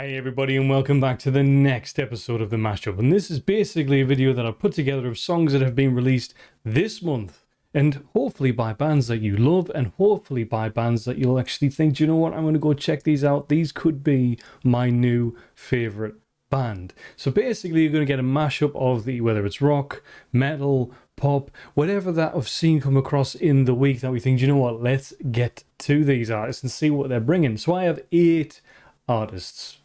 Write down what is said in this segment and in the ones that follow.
Hey everybody and welcome back to the next episode of the Mashup and this is basically a video that I've put together of songs that have been released this month and hopefully by bands that you love and hopefully by bands that you'll actually think, Do you know what, I'm going to go check these out. These could be my new favourite band. So basically you're going to get a mashup of the whether it's rock, metal, pop, whatever that I've seen come across in the week that we think, Do you know what, let's get to these artists and see what they're bringing. So I have eight artists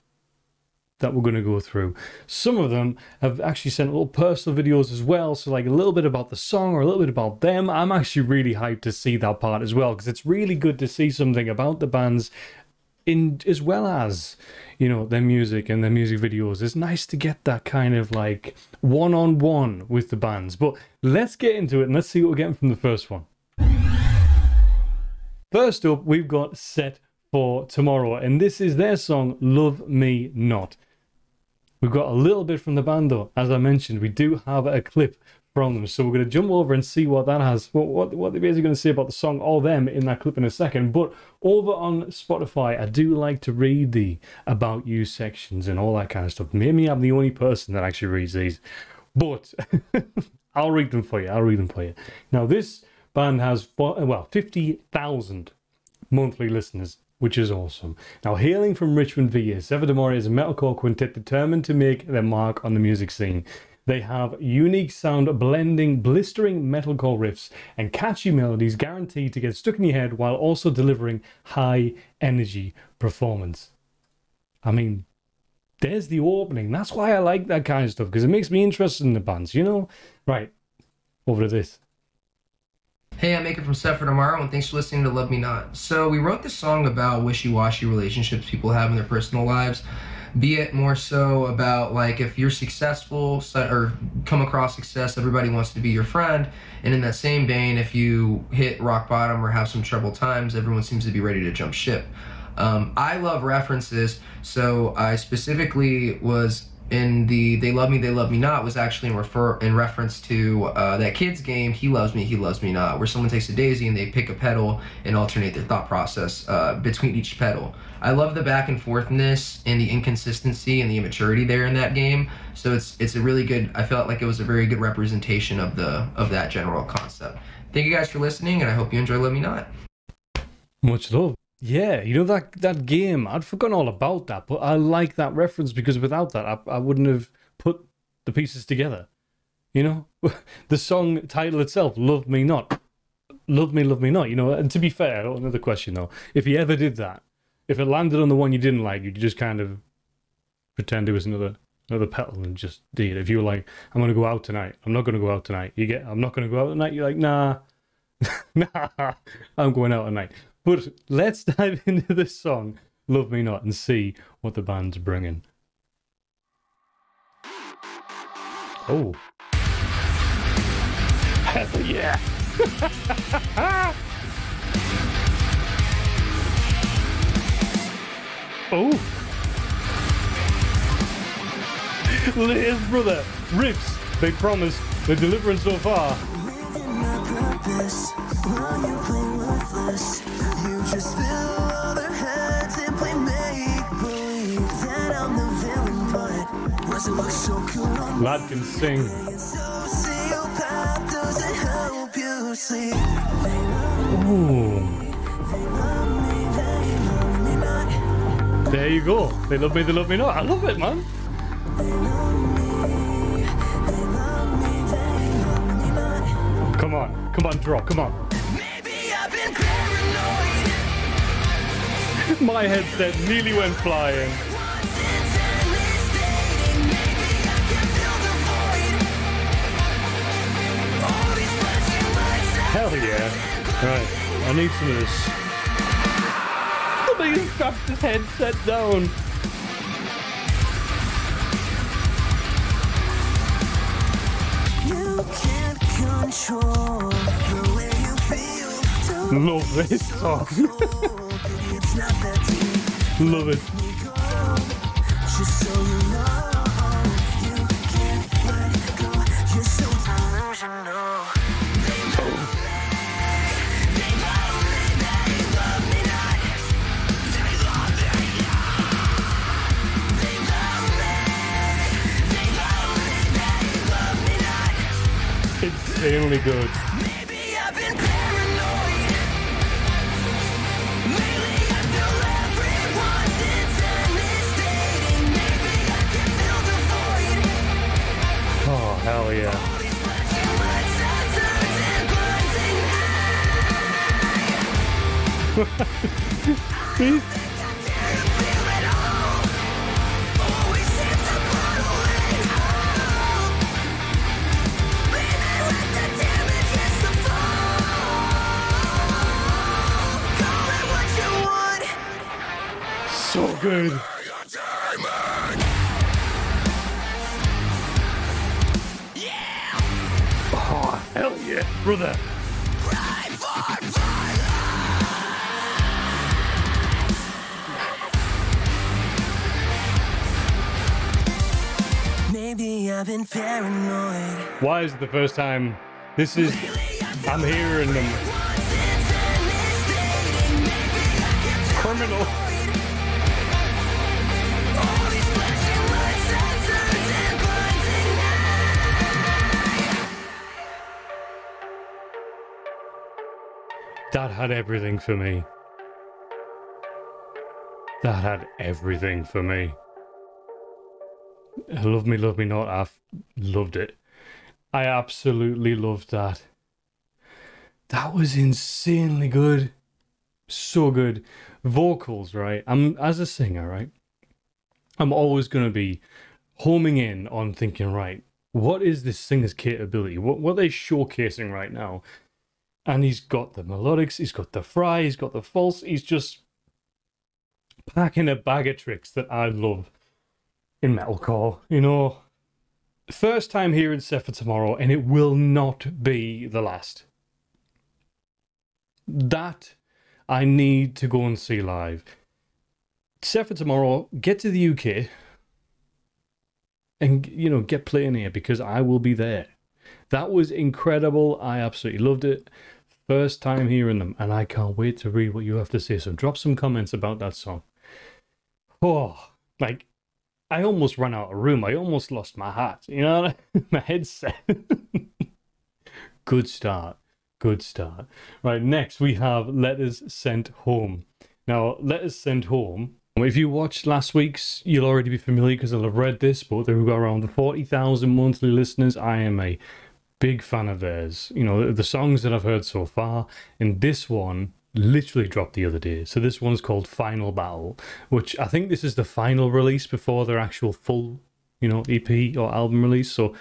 that we're going to go through. Some of them have actually sent little personal videos as well, so like a little bit about the song or a little bit about them. I'm actually really hyped to see that part as well because it's really good to see something about the bands in as well as you know their music and their music videos. It's nice to get that kind of like one-on-one -on -one with the bands. But let's get into it and let's see what we're getting from the first one. First up, we've got Set for Tomorrow, and this is their song Love Me Not. We've got a little bit from the band though. As I mentioned, we do have a clip from them. So we're going to jump over and see what that has, what, what, what they're basically going to say about the song or them in that clip in a second. But over on Spotify, I do like to read the About You sections and all that kind of stuff. Maybe I'm the only person that actually reads these. But I'll read them for you. I'll read them for you. Now, this band has, well, 50,000 monthly listeners which is awesome. Now, hailing from Richmond, VA, Set for is a metalcore quintet determined to make their mark on the music scene. They have unique sound blending blistering metalcore riffs and catchy melodies guaranteed to get stuck in your head while also delivering high energy performance. I mean, there's the opening. That's why I like that kind of stuff because it makes me interested in the bands, you know? Right, over to this. Hey, I'm Maker from Set for Tomorrow, and thanks for listening to Love Me Not. So, we wrote this song about wishy washy relationships people have in their personal lives, be it more so about like if you're successful or come across success, everybody wants to be your friend. And in that same vein, if you hit rock bottom or have some troubled times, everyone seems to be ready to jump ship. Um, I love references, so I specifically was in the "They Love Me, They Love Me Not" was actually in refer in reference to uh, that kids game "He Loves Me, He Loves Me Not," where someone takes a daisy and they pick a petal and alternate their thought process uh, between each petal. I love the back and forthness and the inconsistency and the immaturity there in that game. So it's it's a really good. I felt like it was a very good representation of the of that general concept. Thank you guys for listening, and I hope you enjoy "Love Me Not." Much love. Yeah, you know that that game. I'd forgotten all about that, but I like that reference because without that, I, I wouldn't have put the pieces together. You know, the song title itself, "Love Me Not," "Love Me, Love Me Not." You know, and to be fair, oh, another question though, if he ever did that, if it landed on the one you didn't like, you'd just kind of pretend it was another another petal and just did. If you were like, "I'm gonna go out tonight," I'm not gonna go out tonight. You get, "I'm not gonna go out tonight." You're like, "Nah, nah, I'm going out tonight." But let's dive into this song, Love Me Not, and see what the band's bringing. Oh. Hell yeah! oh! Liz, brother, riffs, they promise, they're delivering so far. Lad can sing. Ooh. There you go. They love me, they love me not. I love it, man. Come on, come on, draw, come on. My headset nearly went flying. Hell yeah. Right, I need some of this. Somebody strapped his headset down. Love this song. Love it. The void. Oh, hell yeah. All So good. Oh, hell yeah, brother. Maybe I've been paranoid. Why is it the first time? This is. I'm hearing them. Criminal. That had everything for me. That had everything for me. Love me, love me not. I've loved it. I absolutely loved that. That was insanely good. So good. Vocals, right? I'm as a singer, right? I'm always gonna be homing in on thinking, right, what is this singer's capability? What what are they showcasing right now? And he's got the melodics, he's got the fry, he's got the false, he's just packing a bag of tricks that I love in metalcore. You know, first time hearing Set for Tomorrow, and it will not be the last. That I need to go and see live. Set for Tomorrow, get to the UK and, you know, get playing here because I will be there. That was incredible. I absolutely loved it. First time hearing them, and I can't wait to read what you have to say. So drop some comments about that song. Oh, like I almost ran out of room. I almost lost my hat. You know, my headset. Good start. Good start. Right, next we have Letters Sent Home. Now, Letters Sent Home. If you watched last week's, you'll already be familiar because I'll have read this, but they've got around 40,000 monthly listeners. I am a big fan of theirs. You know, the songs that I've heard so far, and this one literally dropped the other day. So this one's called Final Battle, which I think this is the final release before their actual full, you know, EP or album release. So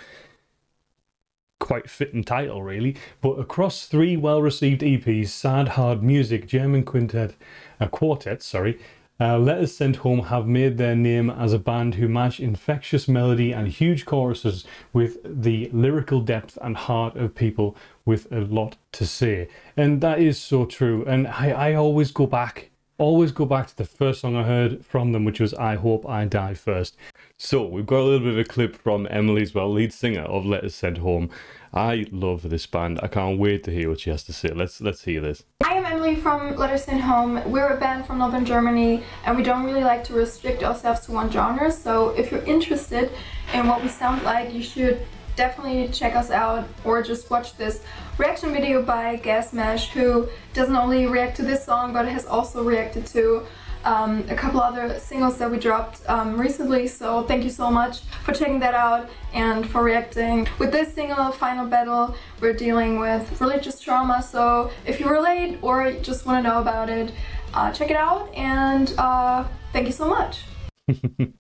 quite fitting title really. But across three well-received EPs, Sad Hard Music, German Quintet, uh, Quartet, sorry, uh, Letters Sent Home have made their name as a band who match infectious melody and huge choruses with the lyrical depth and heart of people with a lot to say. And that is so true. And I, I always go back, always go back to the first song I heard from them, which was I Hope I Die First. So we've got a little bit of a clip from Emily as well, lead singer of Letters Sent Home. I love this band. I can't wait to hear what she has to say. Let's let's hear this. I am Emily from Letters Sent Home. We're a band from Northern Germany and we don't really like to restrict ourselves to one genre. So if you're interested in what we sound like, you should definitely check us out or just watch this reaction video by GazMASH who doesn't only react to this song but has also reacted to um, a couple other singles that we dropped um, recently. So thank you so much for checking that out and for reacting. With this single, Final Battle, we're dealing with religious trauma. So if you relate or just want to know about it, uh, check it out and uh, thank you so much.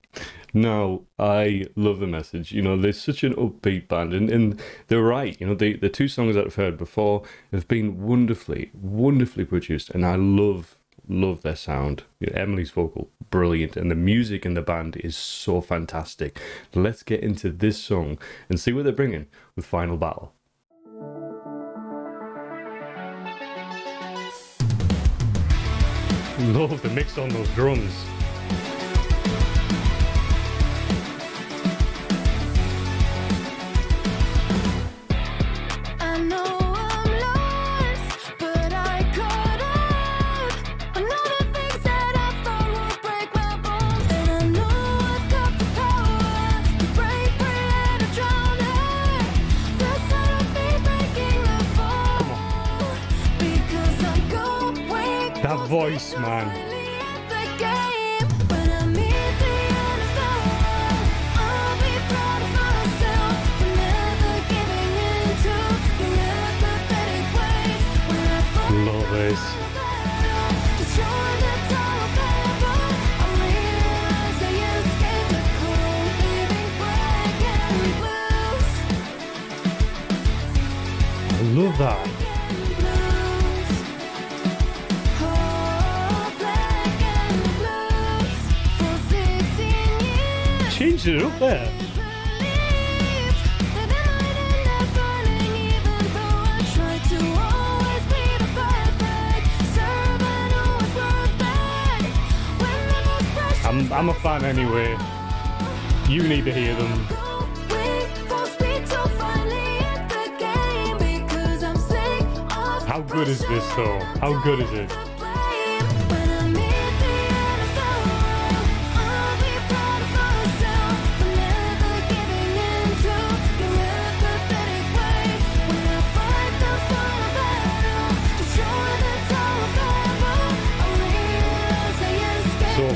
No, I love the message. You know, they're such an upbeat band, and, and they're right. You know, the the two songs that I've heard before have been wonderfully, wonderfully produced, and I love love their sound. Emily's vocal, brilliant, and the music in the band is so fantastic. Let's get into this song and see what they're bringing with Final Battle. Love the mix on those drums. Voice, man. Love love that. Changed it. I'm, I'm a fan anyway. You need to hear them. How good is this though? How good is it?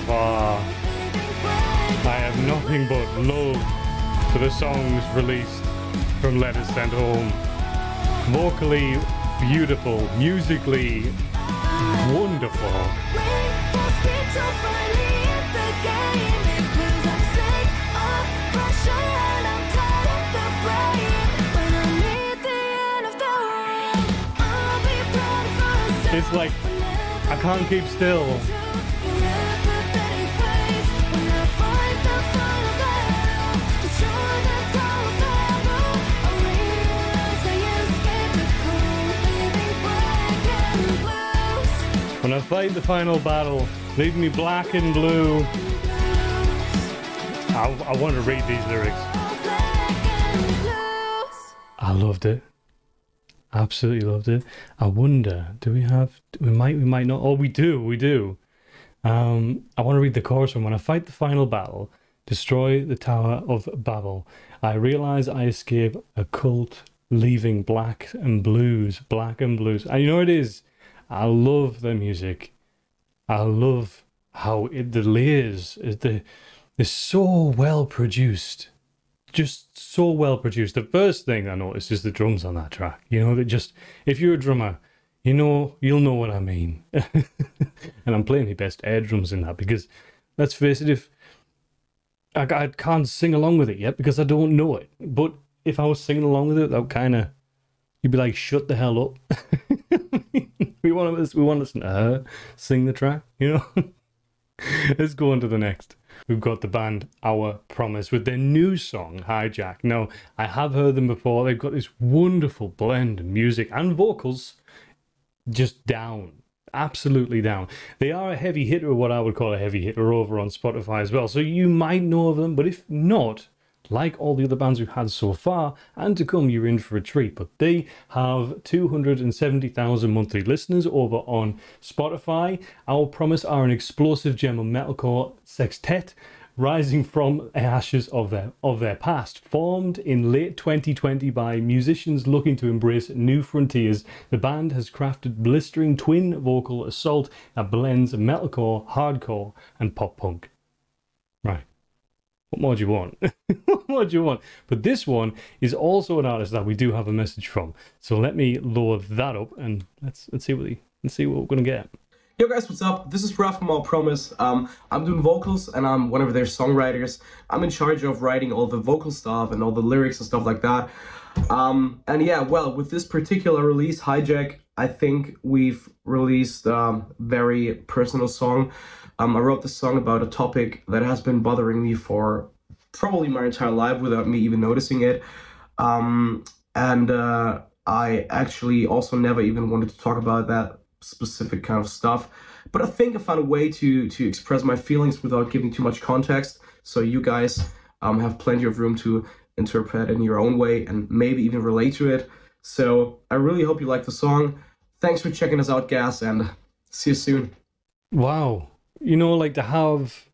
Far, I have nothing but love for the songs released from Letters Sent Home. Vocally beautiful, musically wonderful. It's like I can't keep still. When I fight the final battle, leave me black and blue. I, I want to read these lyrics. I loved it. Absolutely loved it. I wonder, do we have? We might, we might not. Oh, we do, we do. Um, I want to read the chorus one. When I fight the final battle, destroy the Tower of Babel, I realize I escape a cult, leaving black and blues, black and blues. And you know what it is? I love the music. I love how it, the layers is the is so well produced just so well produced. The first thing I noticed is the drums on that track. You know, that just if you're a drummer, you know you'll know what I mean. and I'm playing the best air drums in that because let's face it, if I, I can't sing along with it yet because I don't know it. But if I was singing along with it, that kind of you'd be like, shut the hell up. we want to we want to listen to her sing the track, you know. Let's go on to the next. We've got the band Our Promise with their new song Hijack. Now, I have heard them before. They've got this wonderful blend of music and vocals just down. Absolutely down. They are a heavy hitter, what I would call a heavy hitter over on Spotify as well. So you might know of them, but if not, like all the other bands we've had so far, and to come, you're in for a treat. But they have 270,000 monthly listeners over on Spotify. Our Promise are an explosive gem of metalcore sextet rising from the ashes of their of their past. Formed in late 2020 by musicians looking to embrace new frontiers, the band has crafted blistering twin vocal assault that blends metalcore, hardcore, and pop punk. What more do you want? what more do you want? But this one is also an artist that we do have a message from. So let me load that up and let's let's see what we, let's see what we're gonna get. Yo guys, what's up? This is Ralph from Our Promise. Um, I'm doing vocals and I'm one of their songwriters. I'm in charge of writing all the vocal stuff and all the lyrics and stuff like that. Um, and yeah, well, with this particular release, Hijack, I think we've released a very personal song. Um, I wrote this song about a topic that has been bothering me for probably my entire life without me even noticing it. Um, and uh, I actually also never even wanted to talk about that specific kind of stuff. But I think I found a way to to express my feelings without giving too much context, so you guys um, have plenty of room to interpret in your own way and maybe even relate to it. So I really hope you like the song. Thanks for checking us out, Gaz, and see you soon. Wow. You know, like to have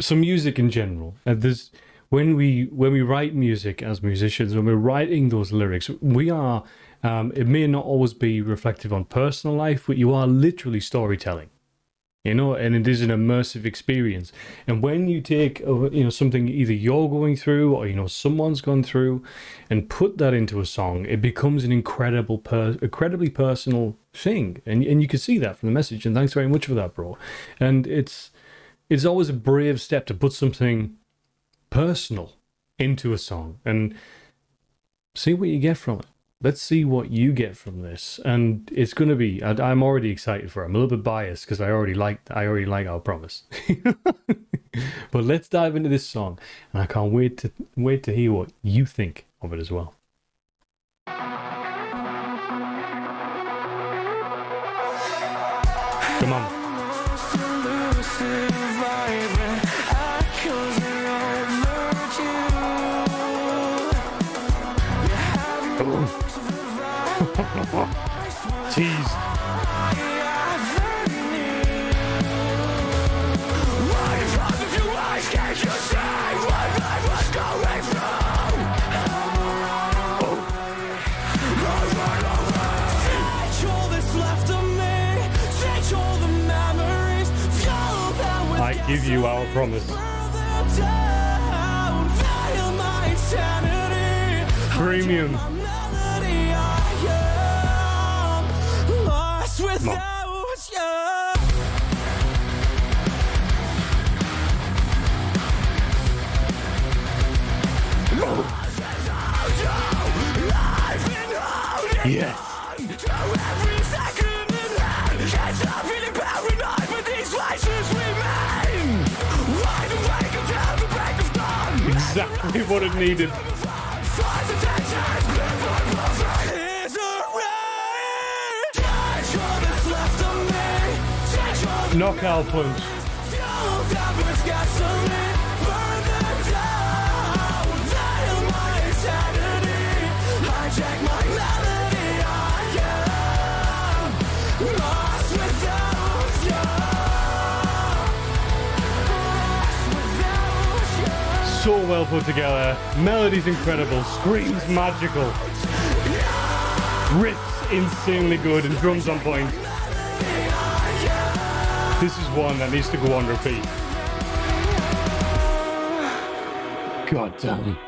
some music in general. And there's when we when we write music as musicians, when we're writing those lyrics, we are Um, it may not always be reflective on personal life, but you are literally storytelling. You know, and it is an immersive experience. And when you take, uh, you know, something either you're going through or you know someone's gone through, and put that into a song, it becomes an incredible, per- incredibly personal thing. And and you can see that from the message. And thanks very much for that, bro. And it's it's always a brave step to put something personal into a song and see what you get from it. Let's see what you get from this, and it's going to be. I, I'm already excited for. it. I'm a little bit biased because I already like. I already like our promise. but let's dive into this song, and I can't wait to wait to hear what you think of it as well. Come on. Jeez. I give you our promise. Premium. Come on. Yes. Exactly what it needed. Knockout punch. So well put together. Melody's incredible. Screams magical. Riffs insanely good and drums on point. This is one that needs to go on repeat. God damn.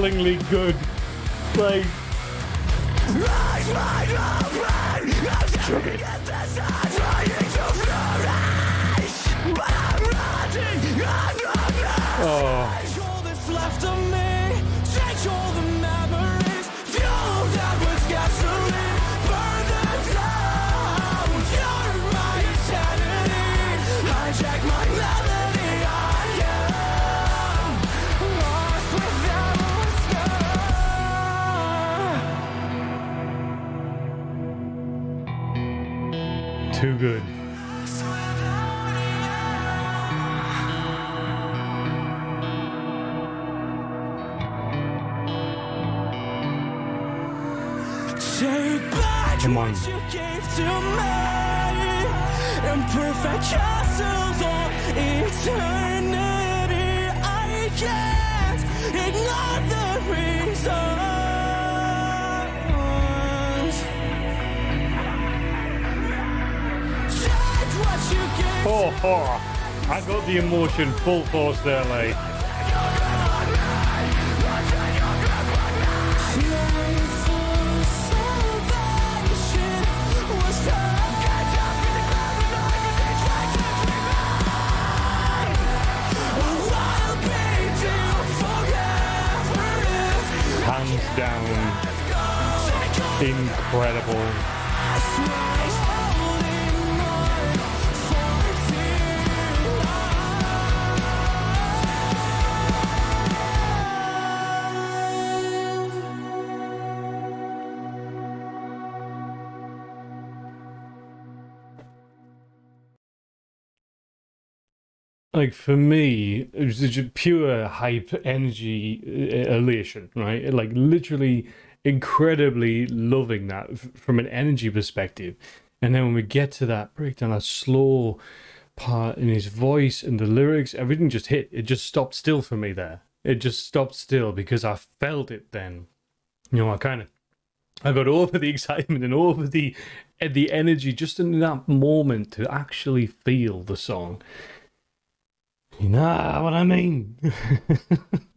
Cripplingly good. Like. Oh. Take back Come on. what you gave to me. Imperfect castles of eternity. I can't ignore the reasons. Take what you gave Oh, oh. I got the emotion full force there, like. Incredible. like for me it was just pure hype energy uh, elation right like literally incredibly loving that from an energy perspective. And then when we get to that breakdown, that slow part in his voice and the lyrics, everything just hit. It just stopped still for me there. It just stopped still because I felt it then. You know, I kind of I got over the excitement and over the the energy just in that moment to actually feel the song. You know what I mean?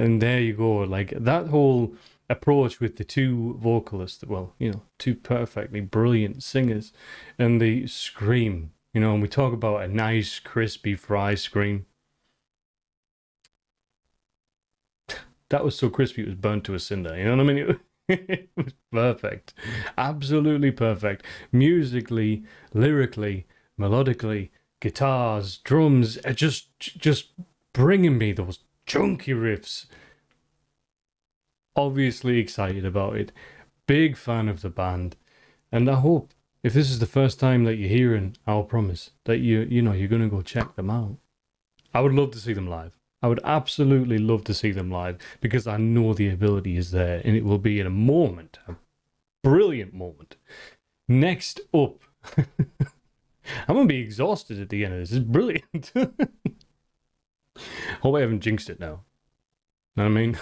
and there you go. Like that whole approach with the two vocalists, well, you know, two perfectly brilliant singers, and the scream. You know, and we talk about a nice, crispy fry scream. That was so crispy it was burnt to a cinder. You know what I mean? It, it was perfect. Absolutely perfect. Musically, lyrically, melodically, guitars, drums, uh, just just bringing me those chunky riffs. Obviously excited about it. Big fan of the band. And I hope if this is the first time that you're hearing Our Promise, that you you know you're gonna go check them out. I would love to see them live. I would absolutely love to see them live because I know the ability is there and it will be in a moment, a brilliant moment. Next up, I'm gonna be exhausted at the end of this. It's brilliant. Hope I haven't jinxed it now. Know what I mean?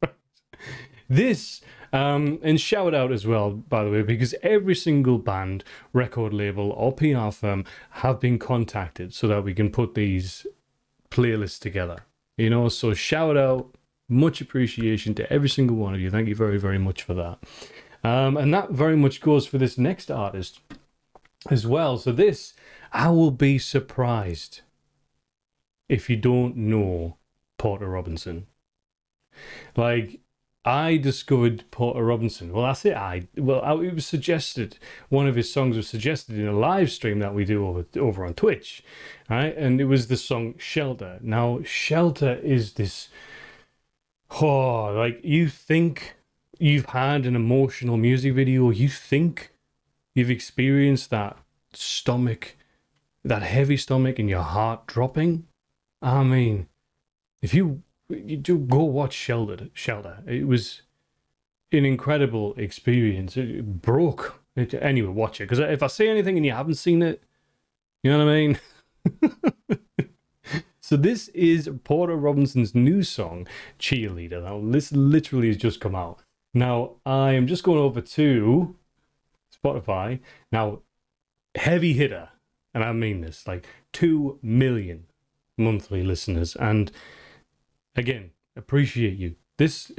this um, and shout out as well, by the way, because every single band, record label, or PR firm have been contacted so that we can put these playlists together. You know, so shout out, much appreciation to every single one of you. Thank you very, very much for that. Um, and that very much goes for this next artist as well. So this, I will be surprised if you don't know Porter Robinson. Like, I discovered Porter Robinson. Well, that's it. I well, I, it was suggested. One of his songs was suggested in a live stream that we do over over on Twitch, right? And it was the song "Shelter." Now, "Shelter" is this. Oh, like you think you've had an emotional music video. You think you've experienced that stomach, that heavy stomach, and your heart dropping. I mean, if you you do go watch Shelter. Shelter. It was an incredible experience. It broke. It, anyway, watch it because if I say anything and you haven't seen it, you know what I mean. so this is Porter Robinson's new song, "Cheerleader." Now this literally has just come out. Now I am just going over to Spotify. Now, heavy hitter, and I mean this, like two million monthly listeners, and again, appreciate you. This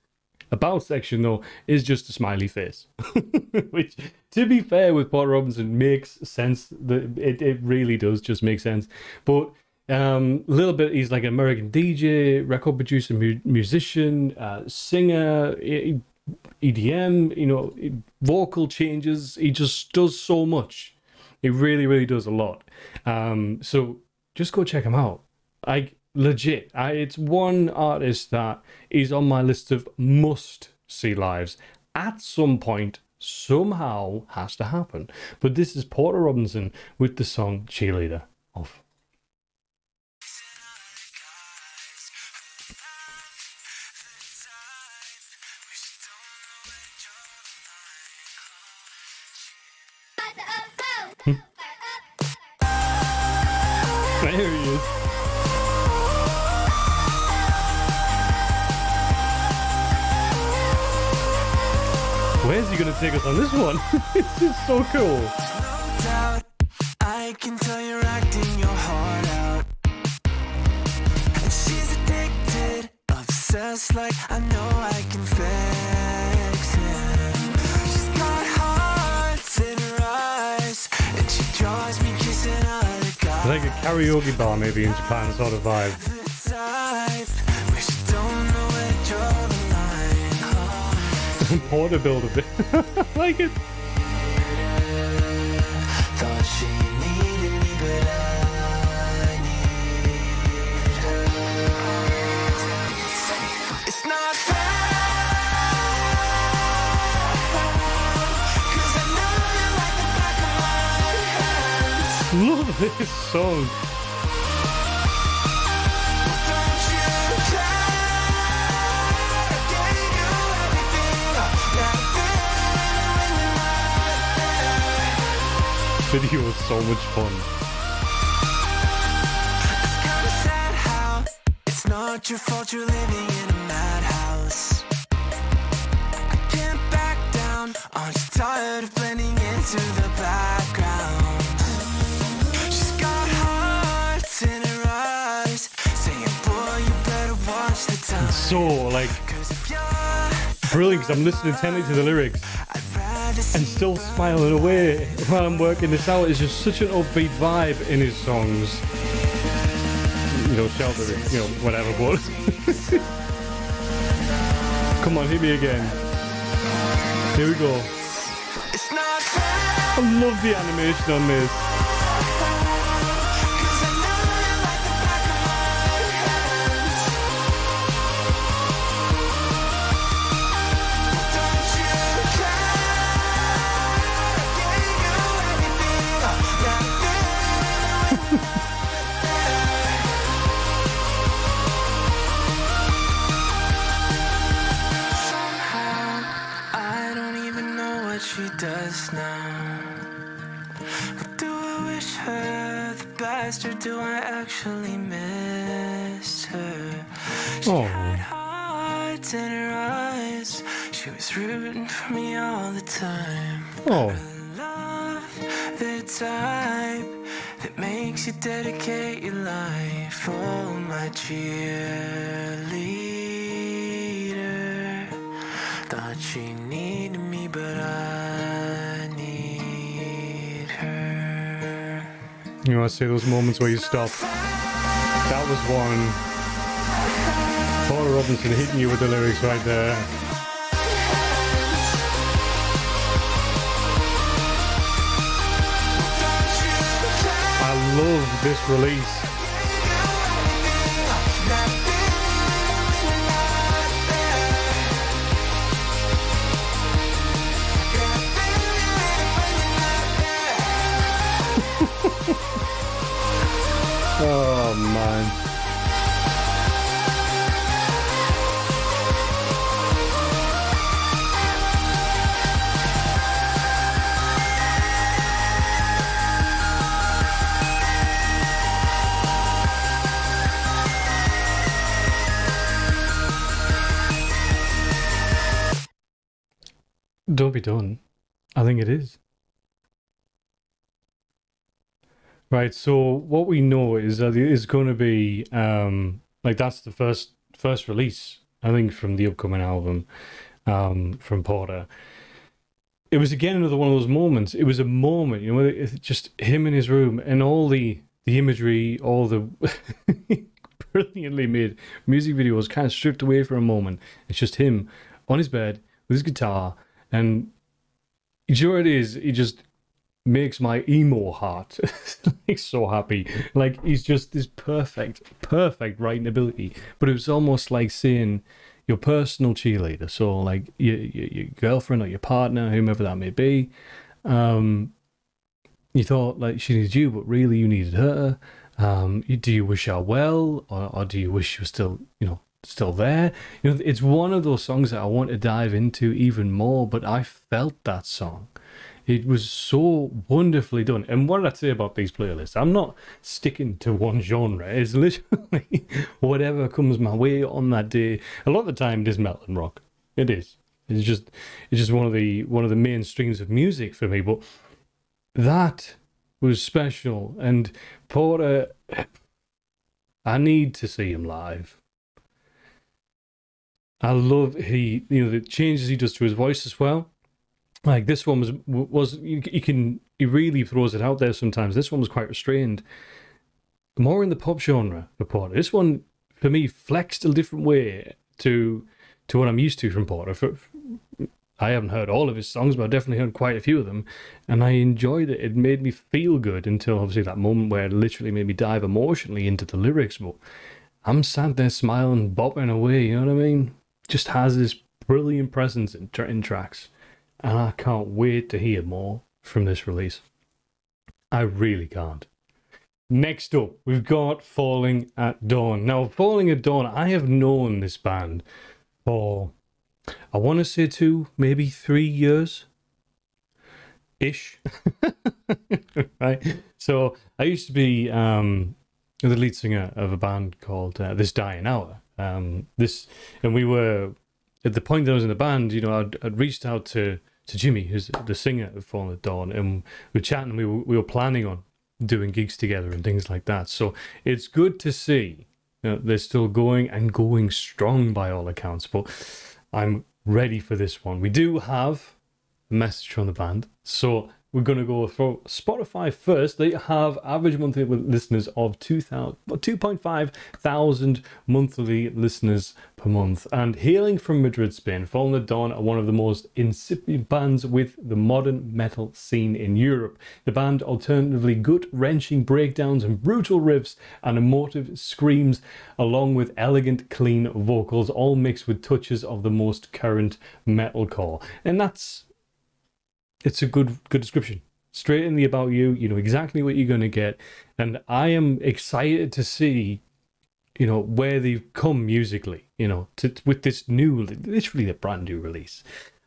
about section though is just a smiley face, which, to be fair, with Porter Robinson makes sense. That it it really does just make sense. But um, a little bit, he's like an American DJ, record producer, mu- musician, uh, singer. EDM, you know, vocal changes. He just does so much. He really, really does a lot. Um, so just go check him out. I legit, I, it's one artist that is on my list of must see lives at some point. Somehow has to happen. But this is Porter Robinson with the song Cheerleader off. Is. Where's he gonna take us on this one? this is so cool. doubt I can tell you're acting your heart out she's addicted Obsessed like I know I can fix it She's got hearts in her eyes And she draws me kissing other Like a karaoke bar, maybe in Japan, sort of vibe. Porter build a bit. Like it. You're not. Video was so much fun. It's not your fault you're living in a madhouse. I can't back down. I'm just tired of blending into the background. Watch the time." So like brilliant because I'm listening intently to the lyrics I'd rather see and still smiling away while I'm working this out. It's just such an upbeat vibe in his songs. You know, shelter, you know, whatever. But come on, hit me again. Here we go. it's not. I love the animation on this. Does now. But do I wish her the best or do I actually miss her? She Oh. had hearts in her eyes. She was rooting for me all the time. Oh, Love the type that makes you dedicate your life. Oh, my cheerleader. Thought she needed me, but I you want to see those moments where you stop? That was one. Porter Robinson hitting you with the lyrics right there. I love this release. Don't be done. I think it is. Right, so what we know is that it is going to be um like that's the first first release I think from the upcoming album um from Porter. It was again another one of those moments. It was a moment, you know, just him in his room and all the the imagery, all the brilliantly made music video videos kind of stripped away for a moment. It's just him on his bed with his guitar and know it is? He just makes my emo heart like so happy. Like he's just this perfect, perfect writing ability. But it was almost like seeing your personal cheerleader. So like your your, your girlfriend or your partner, whomever that may be. Um, you thought like she needed you, but really you needed her. Um, do you wish her well, or, or do you wish she was still, you know, still there? You know, it's one of those songs that I want to dive into even more. But I felt that song. It was so wonderfully done. And what did I say about these playlists? I'm not sticking to one genre. It's literally whatever comes my way on that day. A lot of the time, it is metal and rock. It is. It's just, it's just one of the one of the main streams of music for me. But that was special. And Porter, uh, I need to see him live. I love he, you know, the changes he does to his voice as well like this one was was you, you can he really throws it out there sometimes. This one was quite restrained. More in the pop genre for porter this one for me flexed a different way to to what i'm used to from porter. For, i haven't heard all of his songs but i definitely heard quite a few of them. And i enjoyed it. It made me feel good until obviously that moment where it literally made me dive emotionally into the lyrics. But i'm sat there smiling bopping away you know what i mean? Just has this brilliant presence in, in tracks and I can't wait to hear more from this release. I really can't. Next up, we've got Fallen at Dawn. Now, Fallen at Dawn, I have known this band for, I want to say two, maybe three years ish. right? So, I used to be um, the lead singer of a band called uh, This Dying Hour. Um, this, and we were, at the point that I was in the band, you know, I'd, I'd reached out to, to Jimmy, who's the singer of Fallen at Dawn, and we were chatting, we were, we were planning on doing gigs together and things like that. So it's good to see you know, they're still going and going strong by all accounts. But I'm ready for this one. We do have a message from the band. So we're going to go for Spotify first. They have average monthly listeners of 2,000 2.5 thousand monthly listeners per month. And hailing from Madrid, Spain, Fallen at Dawn are one of the most incipient bands with the modern metal scene in Europe. The band alternatively gut wrenching breakdowns and brutal riffs and emotive screams, along with elegant, clean vocals, all mixed with touches of the most current metalcore. And that's it's a good good description. Straight in the about you, you know exactly what you're going to get, and I am excited to see, you know, where they've come musically. You know, to, with this new, literally the brand new release.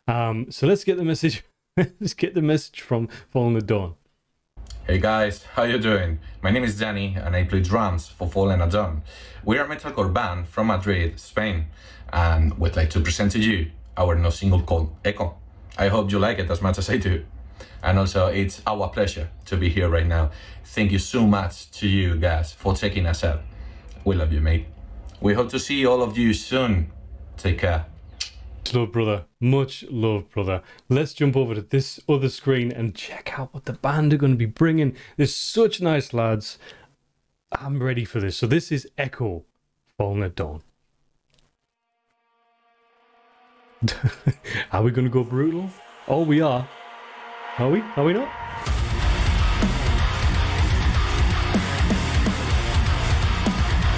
Um, so let's get the message. let's get the message from Fallen the Dawn. Hey guys, how you doing? My name is Danny and I play drums for Fallen at Dawn. We're a metalcore band from Madrid, Spain, and we'd like to present to you our new single called Echo. I hope you like it as much as I do. And also, it's our pleasure to be here right now. Thank you so much to you guys for checking us out. We love you, mate. We hope to see all of you soon. Take care. Love, brother. Much love, brother. Let's jump over to this other screen and check out what the band are going to be bringing. They're such nice lads. I'm ready for this. So this is Echo, Fallen at Dawn. are we to go brutal? Oh, we are. Are we? Are we not?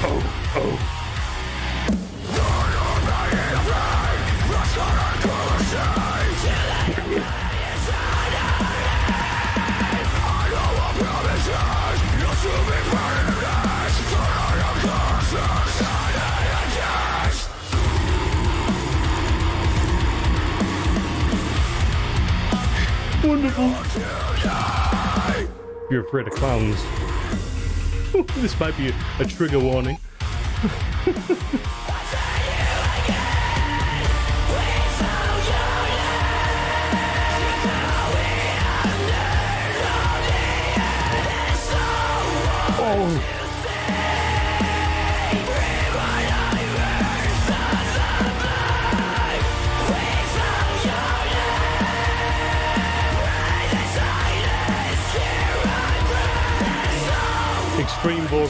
Oh, oh. You're afraid of clowns. this might be a, trigger warning.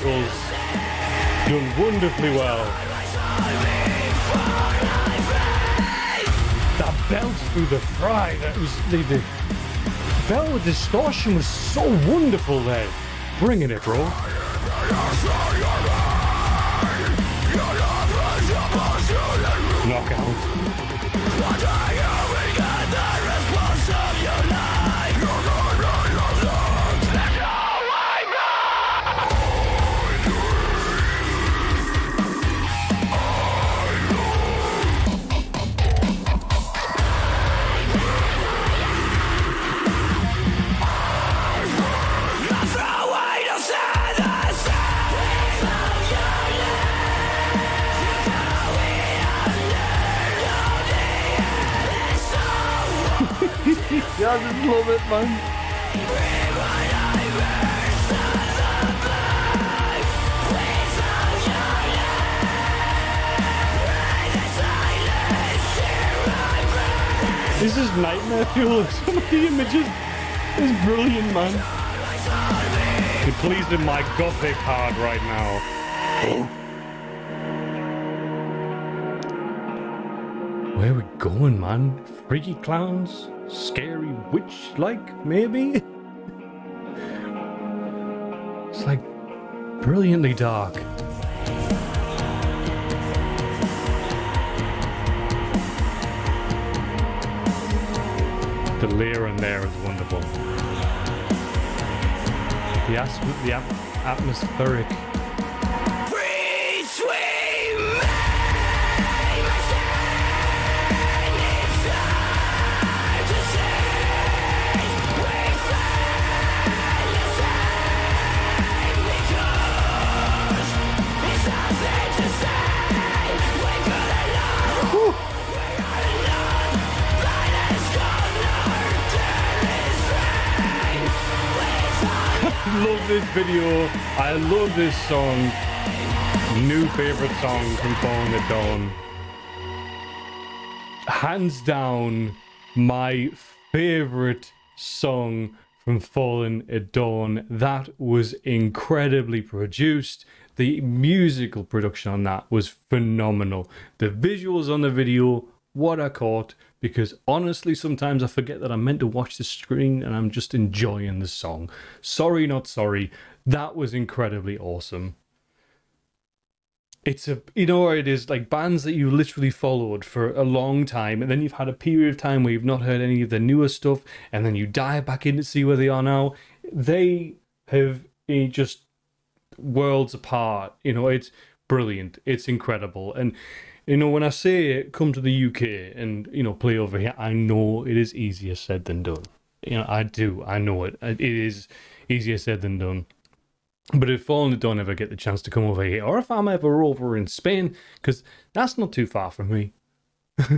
Done wonderfully well. That belt through the fry, that was the, the bell distortion was so wonderful there. Bringing it, bro. Knockout. I just love it, man. This is nightmare fuel. Some of the images is brilliant, man. You're pleasing my gothic heart right now. Where are we going, man? Freaky clowns? Scary witch-like, maybe? It's like brilliantly dark. The layer in there is wonderful. The, as- the, atmospheric. This video. I love this song. New favorite song from Fallen at Dawn. Hands down, my favorite song from Fallen at Dawn. That was incredibly produced. The musical production on that was phenomenal. The visuals on the video, what I caught, because honestly, sometimes I forget that I'm meant to watch the screen and I'm just enjoying the song. Sorry, not sorry. That was incredibly awesome. It's a, you know it is, like bands that you literally followed for a long time, and then you've had a period of time where you've not heard any of the newer stuff, and then you dive back in to see where they are now. They have eh, just worlds apart. You know, it's brilliant. It's incredible. And you know, when I say come to the UK and you know play over here, I know it is easier said than done. You know, I do. I know it. It is easier said than done. But if Fallen don't ever get the chance to come over here, or if I'm ever over in Spain, because that's not too far from me.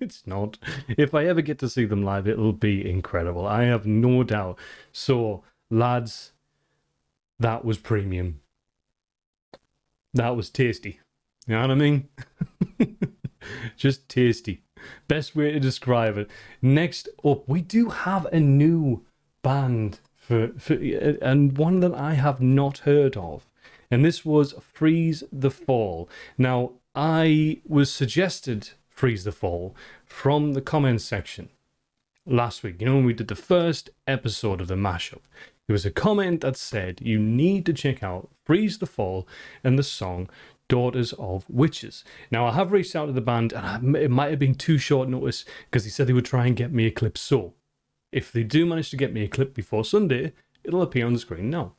it's not. If I ever get to see them live, it'll be incredible. I have no doubt. So, lads, that was premium. That was tasty. You know what I mean? Just tasty. Best way to describe it. Next up, we do have a new band for, for uh, and one that I have not heard of. And this was Freeze the Fall. Now, I was suggested Freeze the Fall from the comments section last week. You know, when we did the first episode of the mashup, there was a comment that said you need to check out Freeze the Fall and the song Daughters of Witches. Now, I have reached out to the band, and it might have been too short notice because they said they would try and get me a clip. So, if they do manage to get me a clip before Sunday, it'll appear on the screen now.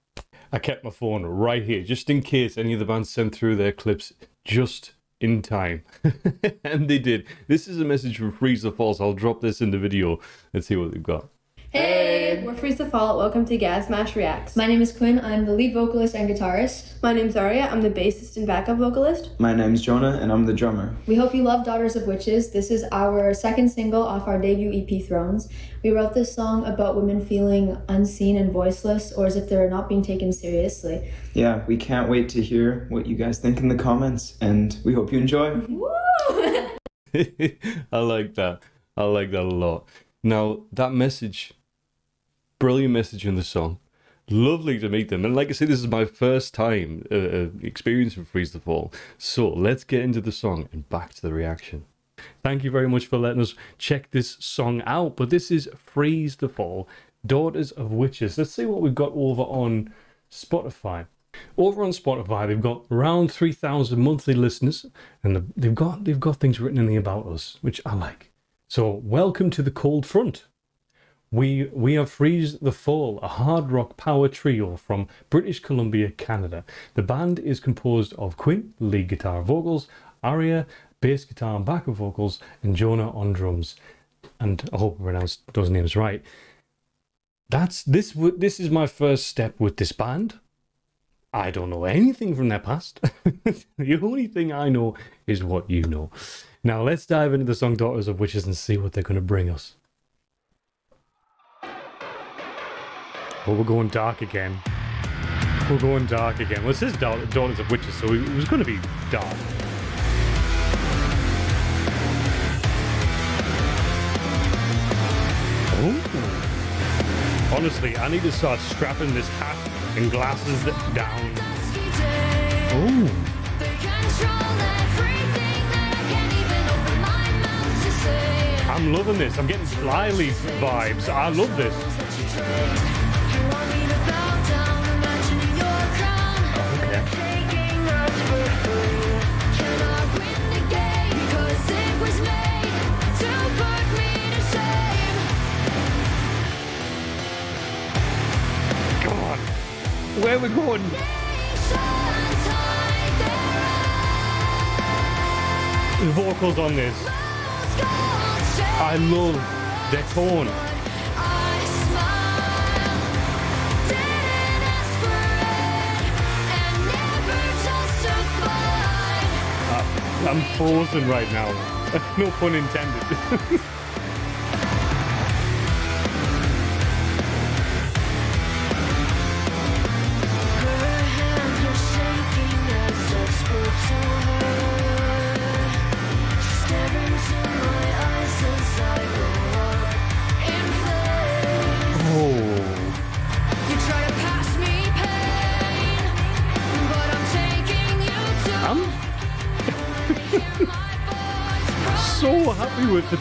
I kept my phone right here just in case any of the bands sent through their clips just in time. and they did. This is a message from Freeze the Falls. I'll drop this in the video. Let's see what they've got. Hey, we're Freeze the Fall. Welcome to GazMASH Reacts. My name is Quinn. I'm the lead vocalist and guitarist. My name's Aria. I'm the bassist and backup vocalist. My name's Jonah, and I'm the drummer. We hope you love Daughters of Witches. This is our second single off our debut EP, Thrones. We wrote this song about women feeling unseen and voiceless, or as if they're not being taken seriously. Yeah, we can't wait to hear what you guys think in the comments, and we hope you enjoy. Woo! I like that. I like that a lot. Now, that message, brilliant message in the song. Lovely to meet them. And like I said, this is my first time uh, uh, experiencing Freeze the Fall. So let's get into the song and back to the reaction. Thank you very much for letting us check this song out. But this is Freeze the Fall, Daughters of Witches. Let's see what we've got over on Spotify. Over on Spotify, they've got around three thousand monthly listeners, and they've got they've got things written in the about us, which I like. So, welcome to the cold front. We we have Freeze the Fall, a hard rock power trio from British Columbia, Canada. The band is composed of Quinn, lead guitar vocals, Aria, bass guitar and backup vocals, and Jonah on drums. And I hope I pronounced those names right. That's this. This is my first step with this band. I don't know anything from their past. the only thing I know is what you know. Now let's dive into the song Daughters of Witches and see what they're going to bring us. Well, we're going dark again. We're going dark again. Well, it says Daugh- Daughters of Witches, so it was going to be dark. Oh. Honestly, I need to start strapping this hat and glasses down. Oh. I'm loving this. I'm getting Flyleaf vibes. I love this. Vocals on this. I love their tone. I'm frozen right now. no pun intended.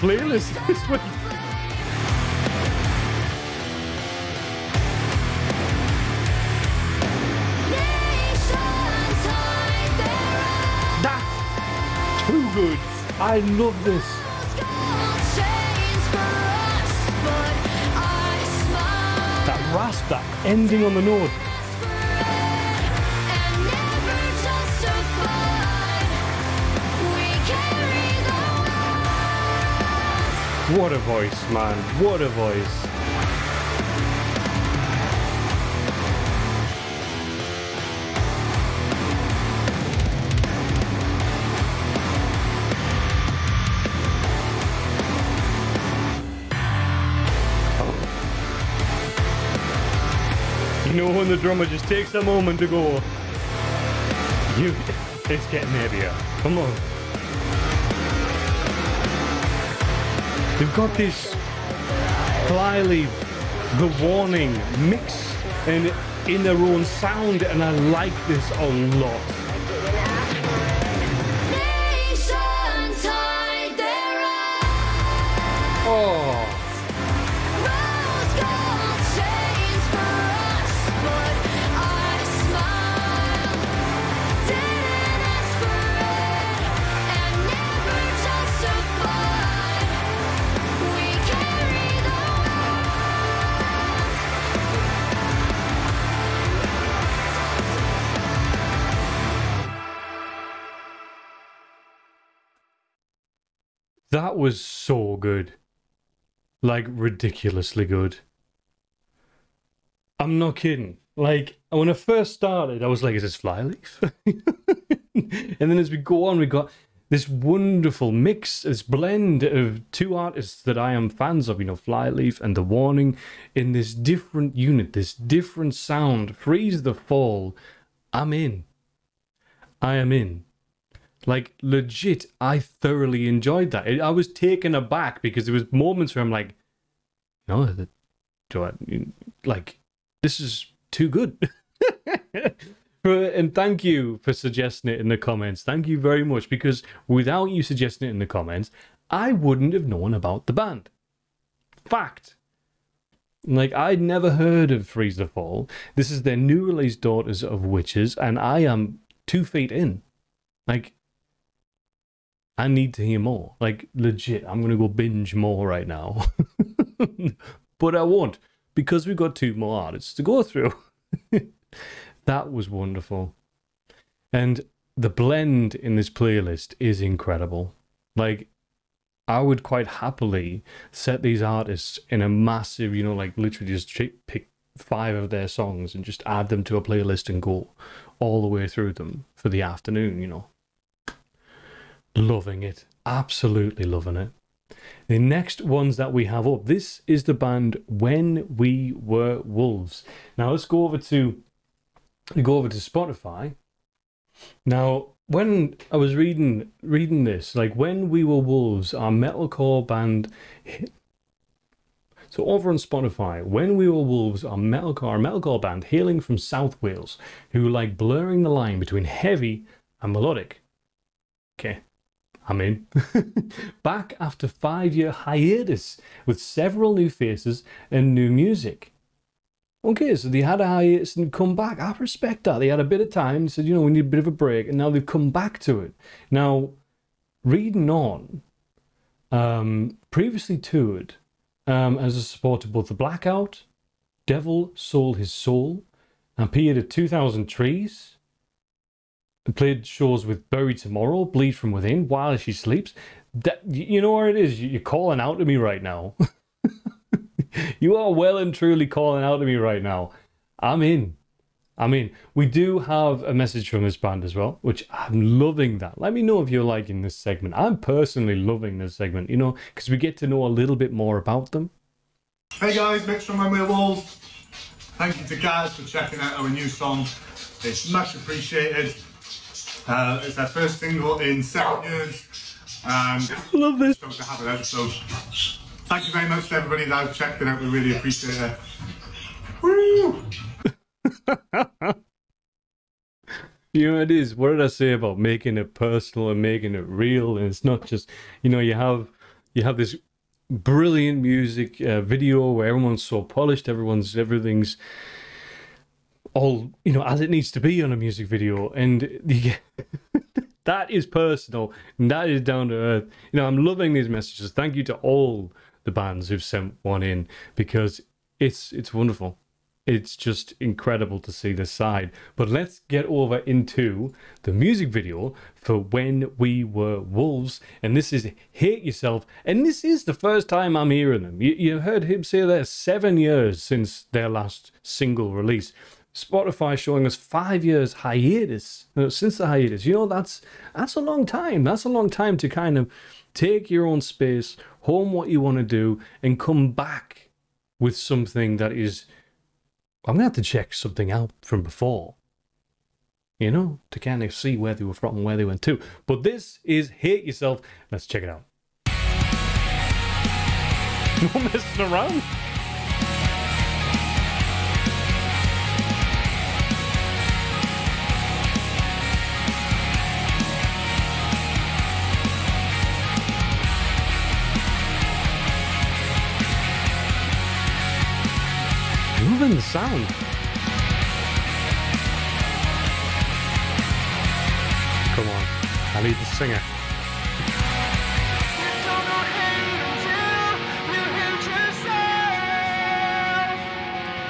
playlist this week. That's too good. I love this. That rasp, that ending on the note. What a voice, man. What a voice. You know when the drummer just takes a moment to go, you, it's getting heavier. Come on. They've got this flyleaf, the warning mix, and in their own sound, and I like this a lot. That was so good. Like, ridiculously good. I'm not kidding. Like, when I first started, I was like, is this Flyleaf? and then as we go on, we got this wonderful mix, this blend of two artists that I am fans of, you know, Flyleaf and The Warning, in this different unit, this different sound. Freeze the Fall. I'm in. I am in. Like, legit, I thoroughly enjoyed that. I was taken aback because there was moments where I'm like, no, do I, like, this is too good. And thank you for suggesting it in the comments. Thank you very much because without you suggesting it in the comments, I wouldn't have known about the band. Fact. Like I'd never heard of Freeze the Fall. This is their new release, Daughters of Witches, and I am two feet in. Like I need to hear more. Like legit, I'm gonna go binge more right now. but I won't because we've got two more artists to go through. that was wonderful. And the blend in this playlist is incredible. Like, I would quite happily set these artists in a massive, you know, like literally just pick five of their songs and just add them to a playlist and go all the way through them for the afternoon, you know. Loving it. Absolutely loving it. The next ones that we have up, this is the band When We Were Wolves. Now let's go over to go over to Spotify. Now, when I was reading reading this, like When We Were Wolves, our metalcore band. So over on Spotify, When We Were Wolves our metalcore, a metalcore band hailing from South Wales, who like blurring the line between heavy and melodic. Okay, I'm in. Back after five year hiatus with several new faces and new music. Okay, so they had a hiatus and come back. I respect that. They had a bit of time, said, you know, we need a bit of a break, and now they've come back to it. Now, reading on, um, previously toured um, as a support of both the Blackout, Devil Sold His Soul, appeared at 2000 Trees, played shows with Bury Tomorrow, Bleed From Within, While She Sleeps. That, you know where it is? You're calling out to me right now. you are well and truly calling out to me right now. I'm in. I mean, we do have a message from this band as well, which I'm loving that. Let me know if you're liking this segment. I'm personally loving this segment, you know, because we get to know a little bit more about them. Hey guys, Mitch from When We Were Wolves. Thank you to Gaz for checking out our new song. It's much appreciated. Uh, it's our first single in seven years. And love this. Stoked to have it out. So thank you very much to everybody that has checked it out. We really appreciate it. Woo! You know, it is. What did I say about making it personal and making it real? And it's not just, you know, you have you have this brilliant music uh, video where everyone's so polished, everyone's everything's all you know as it needs to be on a music video, and you that is personal and that is down to earth. You know, I'm loving these messages. Thank you to all the bands who've sent one in because it's it's wonderful. It's just incredible to see this side. But let's get over into the music video for When We Were Wolves. And this is Hate Yourself. And this is the first time I'm hearing them. You, you heard him say that seven years since their last single release. Spotify showing us five years hiatus uh, since the hiatus. You know that's that's a long time. That's a long time to kind of take your own space, home what you want to do, and come back with something that is. I'm gonna have to check something out from before. You know, to kind of see where they were from and where they went to. But this is Hate Yourself. Let's check it out. No messing around. Sound. Come on, I need the singer.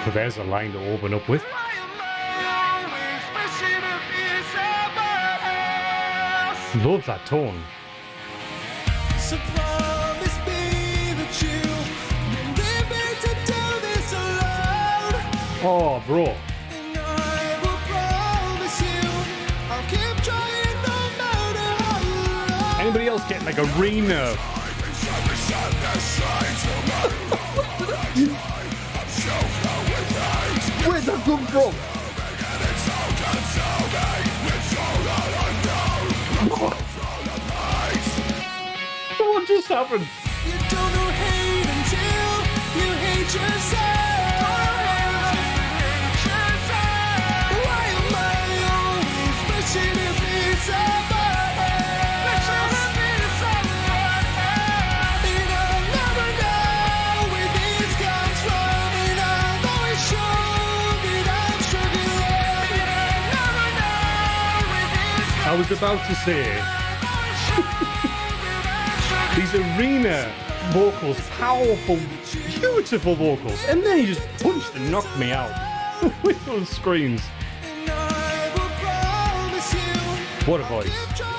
So there's a line to open up with. Love that tone. So Oh, how bro. Anybody else getting like a re-nerve? Where's that come from? What just happened? I was about to say these arena vocals, powerful, beautiful vocals, and then he just punched and knocked me out with those screams. What a voice.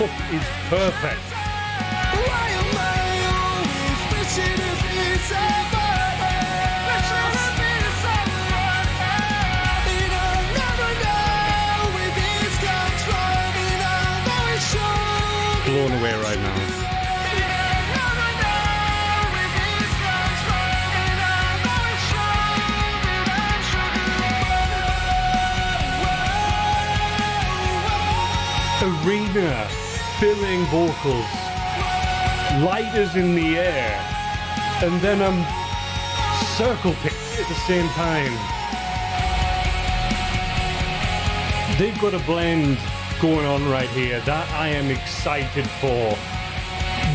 Always shown Blown away right now. Arena filling vocals, lighters in the air, and then um circle pit at the same time. They've got a blend going on right here that I am excited for.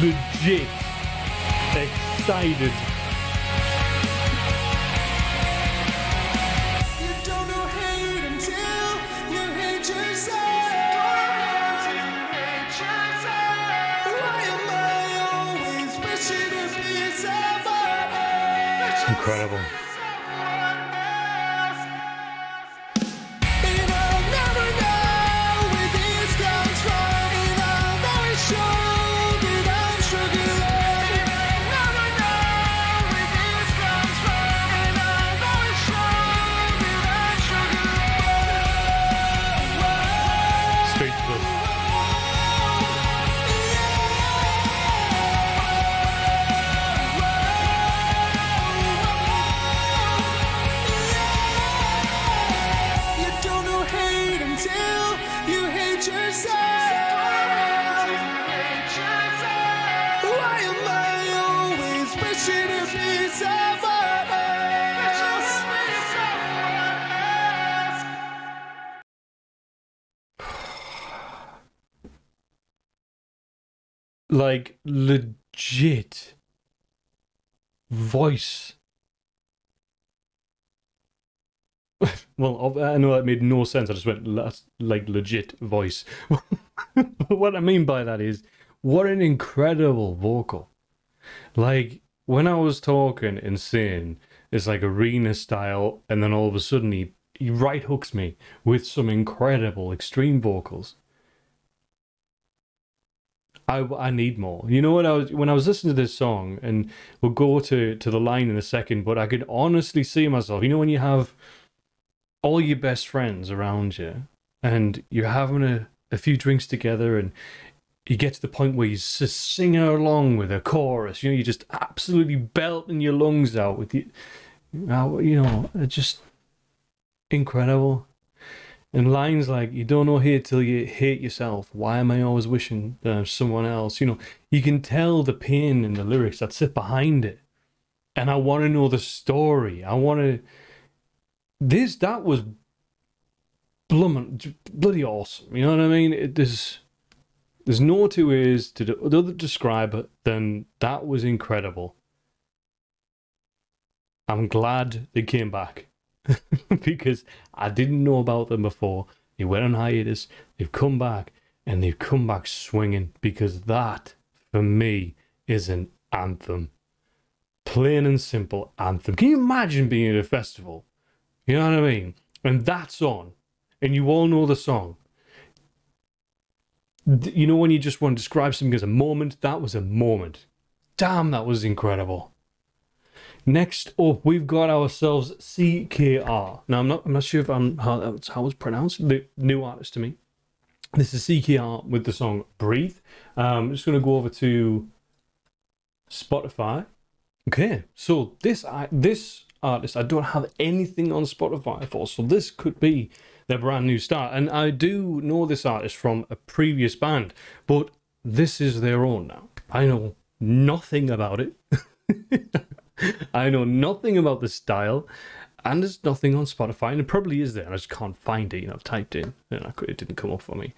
Legit excited. Like legit voice. well, I know that made no sense. I just went like legit voice. what I mean by that is, what an incredible vocal. Like when I was talking and saying it's like arena style, and then all of a sudden he he right hooks me with some incredible extreme vocals. I, I need more. You know what I was when I was listening to this song, and we'll go to to the line in a second, but I could honestly see myself. You know when you have all your best friends around you, and you're having a, a few drinks together, and you get to the point where you're just singing along with a chorus. You know, you're just absolutely belting your lungs out with you. You know, it's just incredible. And lines like, you don't know hate till you hate yourself. Why am I always wishing uh, someone else? You know, you can tell the pain in the lyrics that sit behind it. And I want to know the story. I want to. This, that was blooming, bloody awesome. You know what I mean? It, there's, there's no two ways to do, describe it than that was incredible. I'm glad they came back because I didn't know about them before. They went on hiatus, they've come back, and they've come back swinging because that, for me, is an anthem. Plain and simple anthem. Can you imagine being at a festival? You know what I mean? And that's on, and you all know the song. You know when you just want to describe something as a moment? That was a moment. Damn, that was incredible. Next up, we've got ourselves CKR. Now, I'm not, I'm not sure if I'm how that's how it's pronounced. The new artist to me. This is CKR with the song "Breathe." Um, I'm just going to go over to Spotify. Okay, so this I, this artist I don't have anything on Spotify for, so this could be their brand new start. And I do know this artist from a previous band, but this is their own now. I know nothing about it. I know nothing about the style, and there's nothing on Spotify, and it probably is there. and I just can't find it. You know, I've typed in, and it didn't come up for me.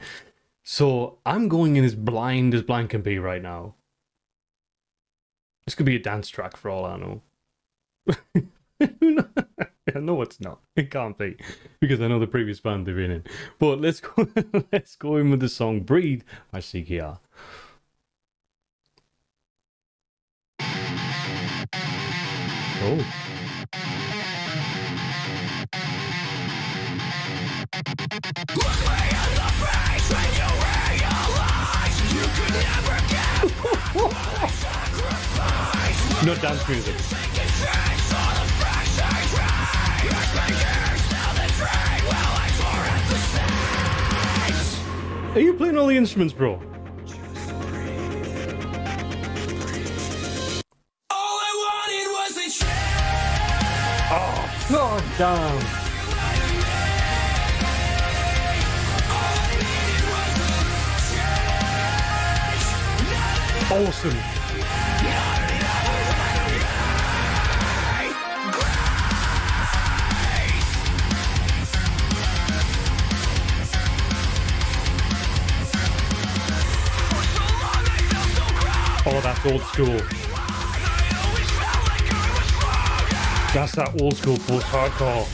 So I'm going in as blind as blind can be right now. This could be a dance track for all I know. no, it's not. It can't be because I know the previous band they've been in. But let's go. let's go in with the song "Breathe" by CKR. Oh. No dance music. Are you playing all the instruments, bro? You're. Awesome. Oh, that's old school. That's that old school post hardcore.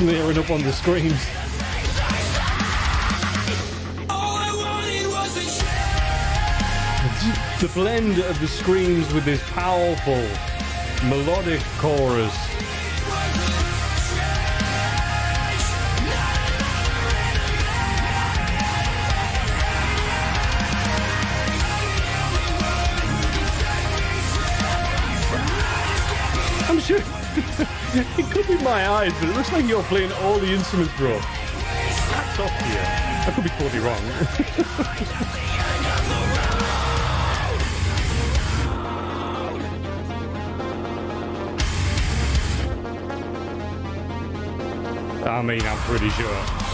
Layering up on the screens. The blend of the screams with this powerful melodic chorus. It could be my eyes, but it looks like you're playing all the instruments, bro. Hats off you. I could be totally wrong. I mean, I'm pretty sure.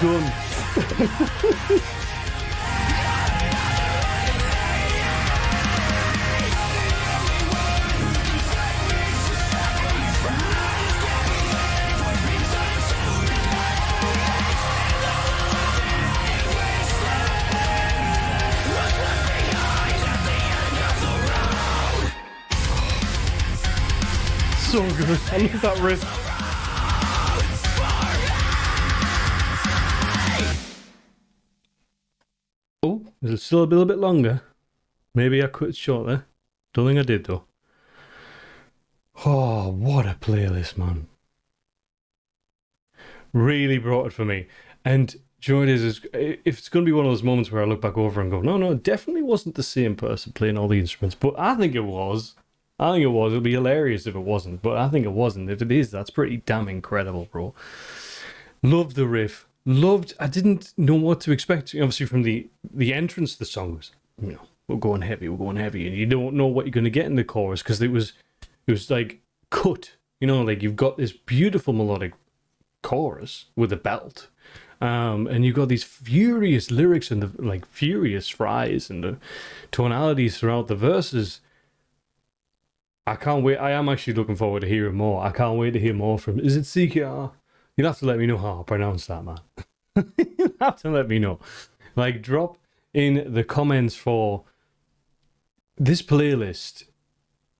Done. So good. I love that riff. Oh, is it still a little bit longer? Maybe I cut it short there. Don't think I did though. Oh, what a playlist, man. Really brought it for me. And do you know it is, if it's going to be one of those moments where I look back over and go, no, no, it definitely wasn't the same person playing all the instruments, but I think it was. I think it was. It'll be hilarious if it wasn't, but I think it wasn't. If it is, that's pretty damn incredible, bro. Love the riff. Loved. I didn't know what to expect. Obviously, from the the entrance, the song was, you know, we're going heavy, we're going heavy, and you don't know what you're going to get in the chorus because it was, it was like cut. You know, like you've got this beautiful melodic chorus with a belt, um, and you've got these furious lyrics and the like furious fries and the tonalities throughout the verses. I can't wait. I am actually looking forward to hearing more. I can't wait to hear more from. Is it CKR? You'll have to let me know how I pronounce that, man. You'll have to let me know. Like, drop in the comments for this playlist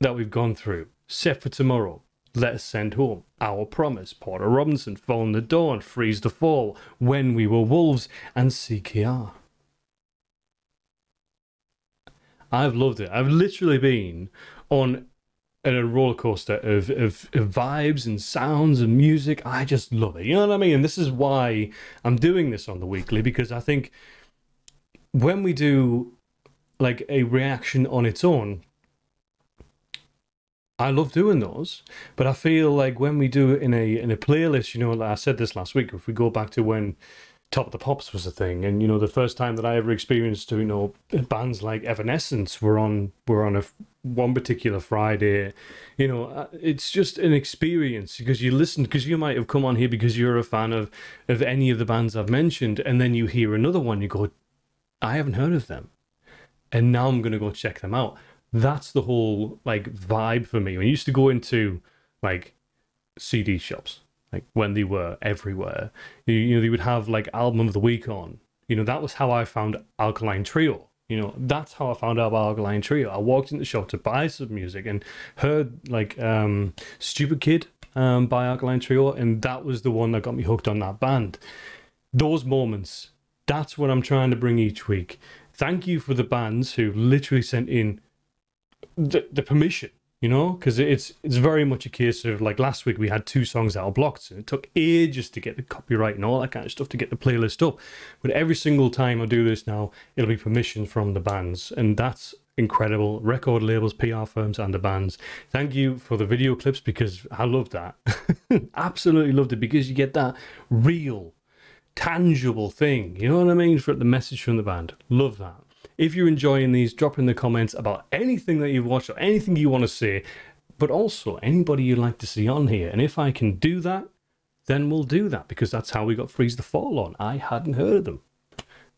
that we've gone through. Set for tomorrow. Letters Sent Home. Our promise. Porter Robinson. Fall in the dawn. Freeze the fall. When we were wolves. And CKR. I've loved it. I've literally been on in a roller coaster of, of, of vibes and sounds and music. I just love it. You know what I mean? And this is why I'm doing this on the weekly because I think when we do like a reaction on its own, I love doing those, but I feel like when we do it in a in a playlist, you know, like I said this last week. If we go back to when Top of the Pops was a thing, and you know, the first time that I ever experienced, you know, bands like Evanescence were on were on a one particular Friday. You know, uh, it's just an experience because you listen because you might have come on here because you're a fan of of any of the bands I've mentioned, and then you hear another one, you go, I haven't heard of them, and now I'm gonna go check them out. That's the whole like vibe for me. When I used to go into like CD shops, like when they were everywhere, you, you know, they would have like album of the week on. You know, that was how I found Alkaline Trio. You know, that's how I found out about Alkaline Trio. I walked in the shop to buy some music and heard like um Stupid Kid um by Alkaline Trio, and that was the one that got me hooked on that band. Those moments, that's what I'm trying to bring each week. Thank you for the bands who literally sent in the, the permission you know because it's it's very much a case of like last week we had two songs that were blocked and it took ages to get the copyright and all that kind of stuff to get the playlist up. But every single time i do this now it'll be permission from the bands and that's incredible. Record labels pr firms and the bands. Thank you for the video clips because i love that. Absolutely loved it because you get that real tangible thing you know what i mean for the message from the band. Love that If you're enjoying these, drop in the comments about anything that you've watched or anything you want to see, but also anybody you'd like to see on here. And if I can do that, then we'll do that because that's how we got Freeze the Fall on. I hadn't heard of them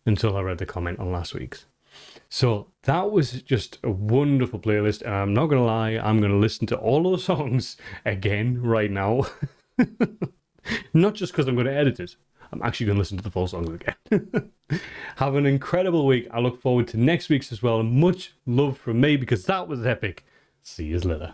until I read the comment on last week's. So that was just a wonderful playlist, and I'm not gonna lie, I'm gonna listen to all those songs again right now. not just because I'm gonna edit it, I'm actually gonna listen to the full songs again. Have an incredible week. I look forward to next week's as well, and much love from me because that was epic. See you later.